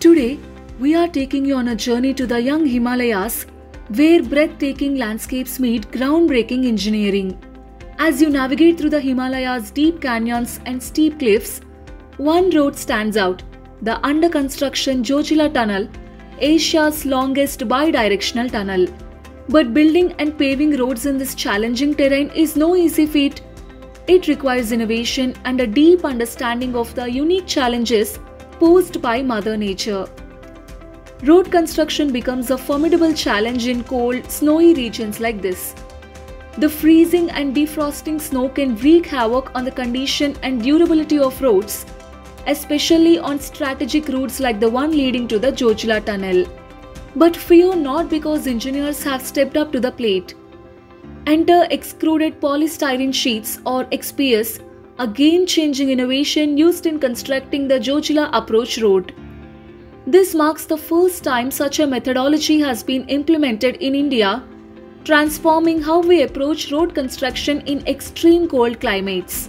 Today, we are taking you on a journey to the young Himalayas where breathtaking landscapes meet groundbreaking engineering. As you navigate through the Himalayas' deep canyons and steep cliffs, one road stands out the under construction Zojila Tunnel, Asia's longest bi directional tunnel. But building and paving roads in this challenging terrain is no easy feat. It requires innovation and a deep understanding of the unique challenges posed by Mother Nature. Road construction becomes a formidable challenge in cold, snowy regions like this. The freezing and defrosting snow can wreak havoc on the condition and durability of roads, especially on strategic routes like the one leading to the Zojila Tunnel. But fear not because engineers have stepped up to the plate. Enter extruded polystyrene sheets or XPS, a game changing innovation used in constructing the Zojila Approach Road. This marks the first time such a methodology has been implemented in India, transforming how we approach road construction in extreme cold climates.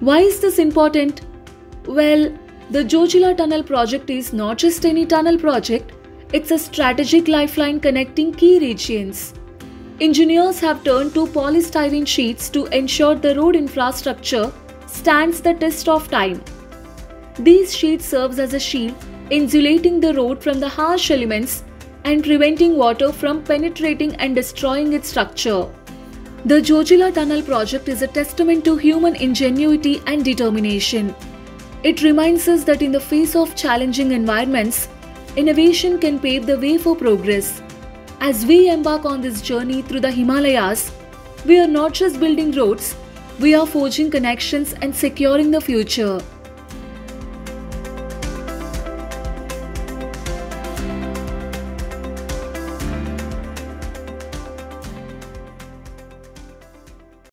Why is this important? Well, the Zojila Tunnel project is not just any tunnel project, it's a strategic lifeline connecting key regions. Engineers have turned to polystyrene sheets to ensure the road infrastructure stands the test of time. These sheets serves as a shield, insulating the road from the harsh elements and preventing water from penetrating and destroying its structure. The Zojila Tunnel project is a testament to human ingenuity and determination. It reminds us that in the face of challenging environments, innovation can pave the way for progress. As we embark on this journey through the Himalayas, we are not just building roads, we are forging connections and securing the future.